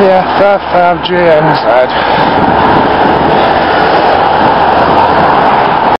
Yeah, 5G GMZ.